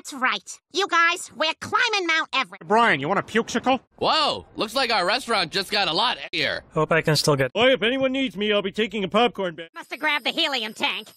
That's right. You guys, we're climbing Mount Everest. Brian, you want a pukesicle? Whoa, looks like our restaurant just got a lot here. Hope I can still get. Boy, if anyone needs me, I'll be taking a popcorn bit. Must have grabbed the helium tank.